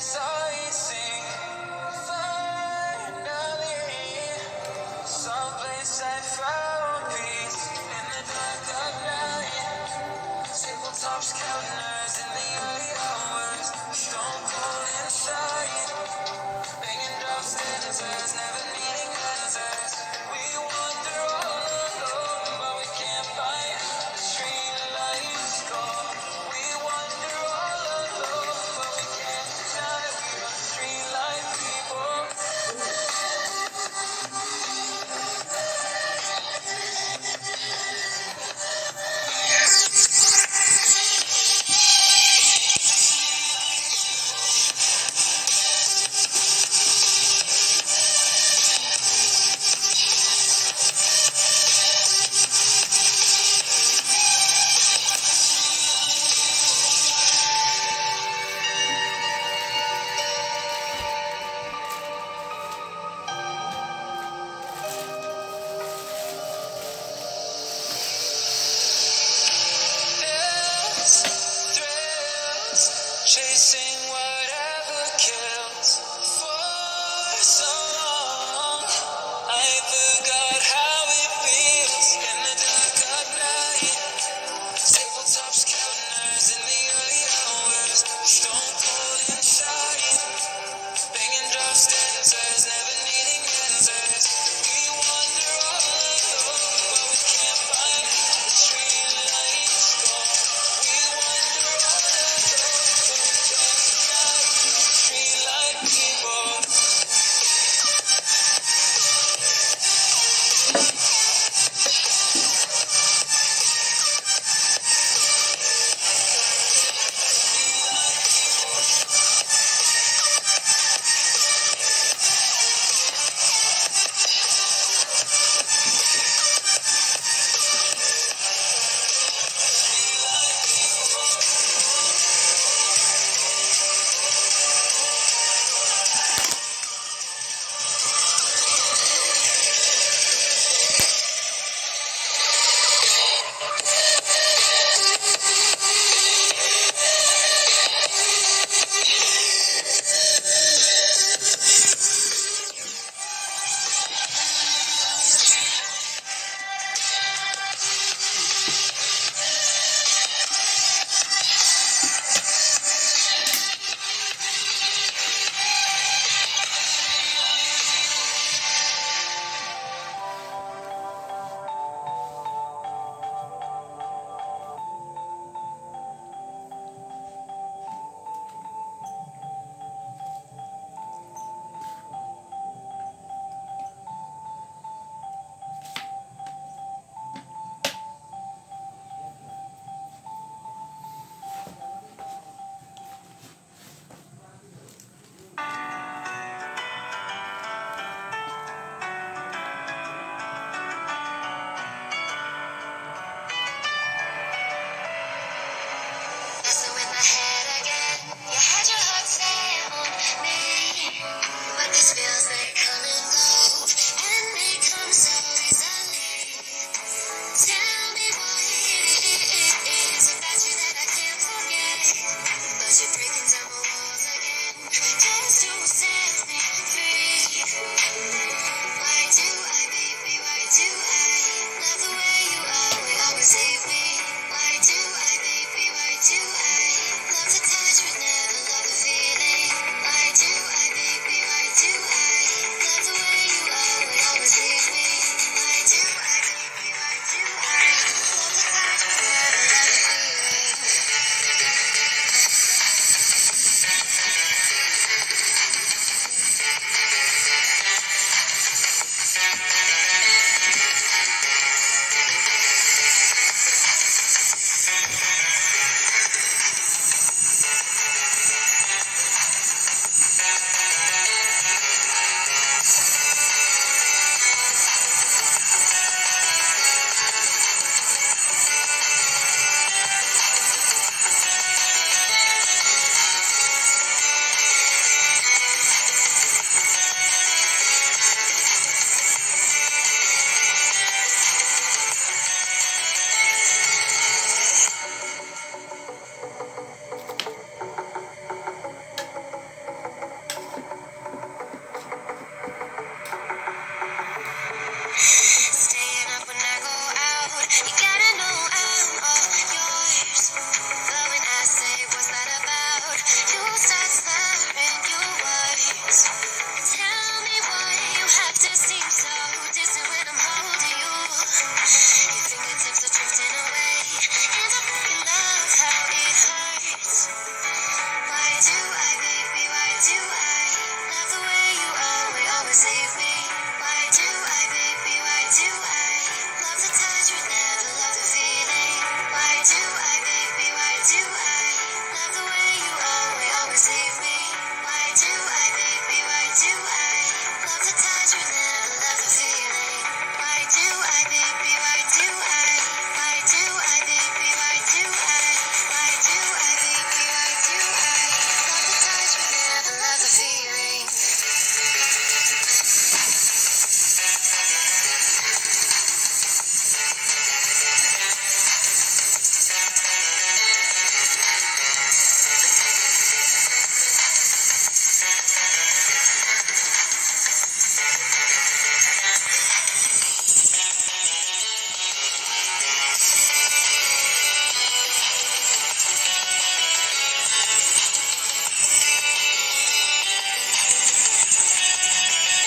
So.